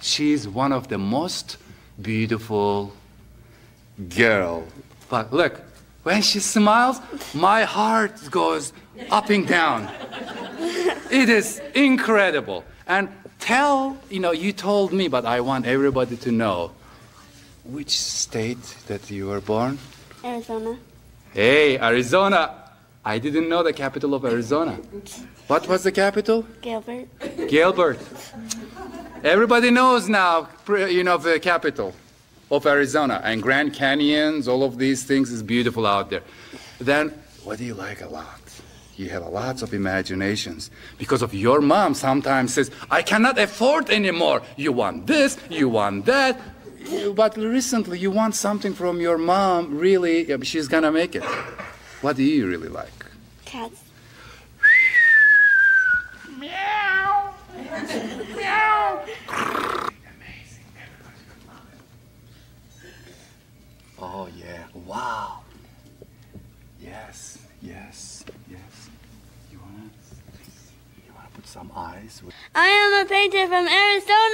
She's one of the most beautiful girl. But look, when she smiles, my heart goes up and down. It is incredible. And tell, you know, you told me, but I want everybody to know which state that you were born. Arizona. Hey, Arizona. I didn't know the capital of Arizona. What was the capital? Gilbert. Gilbert. Everybody knows now, you know, the capital of Arizona and Grand Canyons, all of these things is beautiful out there. Then, what do you like a lot? You have a lots of imaginations because of your mom sometimes says, I cannot afford anymore. You want this, you want that. But recently you want something from your mom, really, she's gonna make it. What do you really like? Cats. Yeah! Wow. Yes, yes, yes. You wanna, you wanna put some eyes? I am a painter from Arizona.